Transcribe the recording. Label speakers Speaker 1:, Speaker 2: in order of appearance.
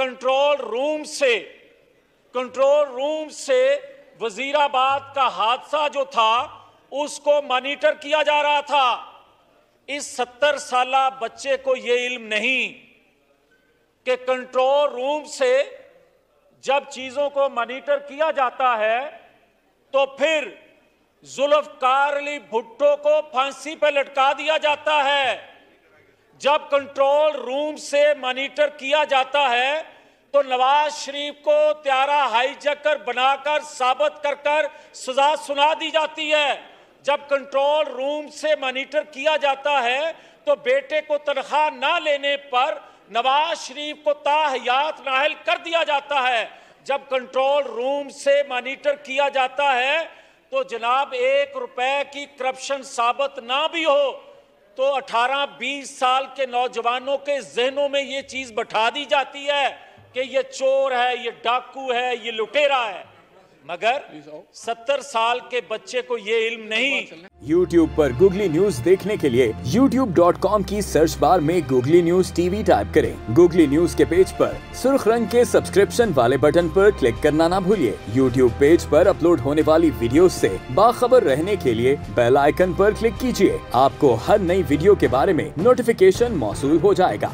Speaker 1: Control room से control room से वजीराबाद का हादसा जो था, उसको मॉनिटर किया जा रहा था। इस सत्तर साल बच्चे को यह इल्म नहीं कि कंट्रोल रूम से जब चीज़ों को मॉनिटर किया जाता है तो फिर जुल्फकार अली भुट्टो को फांसी पर लटका दिया जाता है। जब कंट्रोल रूम से मॉनिटर किया जाता है तो नवाज़ शरीफ को त्यारा हाईजैकर बनाकर साबित कर कर सजा सुना दी जाती है। जब कंट्रोल रूम से मॉनिटर किया जाता है तो बेटे को तनख्वाह ना लेने पर नवाज़ शरीफ को ताहयात नाहल कर दिया जाता है। जब कंट्रोल रूम से मॉनिटर किया जाता है तो जनाब एक रुपए की करप्शन साबित ना भी हो तो 18-20 साल के नौजवानों के जहनों में ये चीज़ बैठा दी जाती है कि ये चोर है, ये डाकू है, ये लुटेरा है। मगर 70 साल के बच्चे को ये इल्म नहीं।
Speaker 2: YouTube पर गूगली न्यूज़ देखने के लिए YouTube.com की सर्च बार में गूगली न्यूज़ टीवी टाइप करें। गूगली न्यूज़ के पेज पर सुर्ख रंग के सब्सक्रिप्शन वाले बटन पर क्लिक करना ना भूलिए। YouTube पेज पर अपलोड होने वाली वीडियो से बाखबर रहने के लिए बेल आइकन पर क्लिक कीजिए। आपको हर नई वीडियो के बारे में नोटिफिकेशन मौसू हो जाएगा।